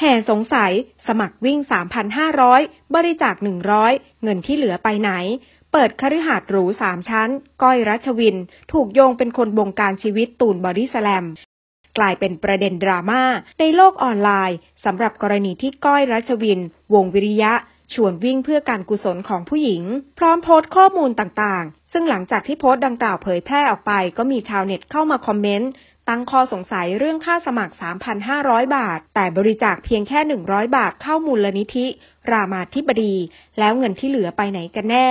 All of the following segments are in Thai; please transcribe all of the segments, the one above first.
แห่สงสัย สมัครวิ่ง 3,500 บริจาค 100 เงินที่เหลือไปไหน เปิดคฤหาสน์หรูสามชั้น ก้อยรัชวิน ถูกโยงเป็นคนบงการชีวิตตูนบอดี้สแลมกลายเป็นประเด็นดราม่าในโลกออนไลน์สำหรับกรณีที่ก้อยรัชวิน วงวิริยะ ชวนวิ่งเพื่อการกุศลของผู้หญิง พร้อมโพสต์ข้อมูลต่าง ซึ่งหลังจากที่โพสต์ดังกล่าวเผยแพร่ออกไป ก็มีชาวเน็ตเข้ามาคอมเมนต์ตั้งข้อสงสัยเรื่องค่าสมัคร 3,500 บาท แต่บริจาคเพียงแค่ 100 บาทเข้ามูลนิธิ รามาธิบดี แล้วเงินที่เหลือไปไหนกันแน่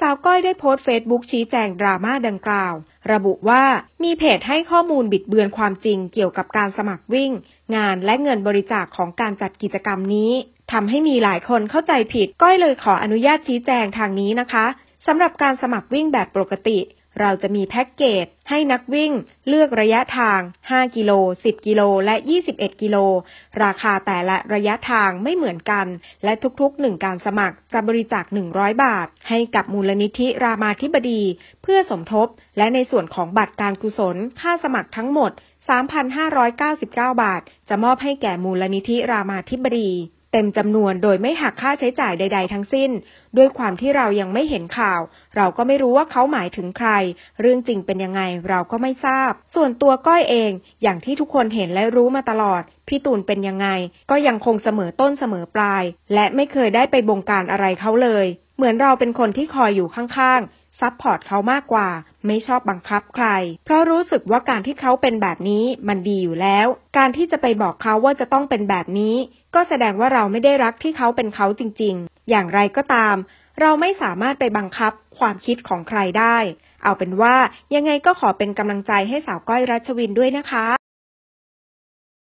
สาวก้อยได้โพสต์เฟซบุ๊กชี้แจงดราม่าดังกล่าว ระบุว่ามีเพจให้ข้อมูลบิดเบือนความจริงเกี่ยวกับการสมัครวิ่ง งานและเงินบริจาคของการจัดกิจกรรมนี้ทำให้มีหลายคนเข้าใจผิด ก้อยเลยขออนุญาตชี้แจงทางนี้นะคะ สำหรับการสมัครวิ่งแบบปกติ เราจะมีแพ็กเกจให้นักวิ่งเลือกระยะทาง 5 กิโล 10 กิโล และ 21 กิโล ราคาแต่ละระยะทางไม่เหมือนกัน และทุกๆหนึ่งการสมัครจะบริจาค 100 บาท ให้กับมูลนิธิรามาธิบดี เพื่อสมทบ และในส่วนของบัตรการกุศล ค่าสมัครทั้งหมด 3,599 บาท จะมอบให้แก่มูลนิธิรามาธิบดี เต็มจำนวนโดยไม่หักค่าใช้จ่ายใด ๆ ทั้งสิ้น ด้วยความที่เรายังไม่เห็นข่าว เราก็ไม่รู้ว่าเขาหมายถึงใคร เรื่องจริงเป็นยังไงเราก็ไม่ทราบ ส่วนตัวก้อยเอง อย่างที่ทุกคนเห็นและรู้มาตลอด พี่ตูนเป็นยังไง ก็ยังคงเสมอต้นเสมอปลาย และไม่เคยได้ไปบงการอะไรเขาเลย เหมือนเราเป็นคนที่คอยอยู่ข้างๆ support เขามากกว่า ไม่ชอบบังคับใคร เพราะรู้สึกว่าการที่เขาเป็นแบบนี้มันดีอยู่แล้ว การที่จะไปบอกเขาว่าจะต้องเป็นแบบนี้ ก็แสดงว่าเราไม่ได้รักที่เขาเป็นเขาจริง ๆ อย่างไรก็ตาม เราไม่สามารถไปบังคับความคิดของใครได้ เอาเป็นว่ายังไงก็ขอเป็นกำลังใจให้สาวก้อยรัชวินด้วยนะคะ